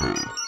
Apple.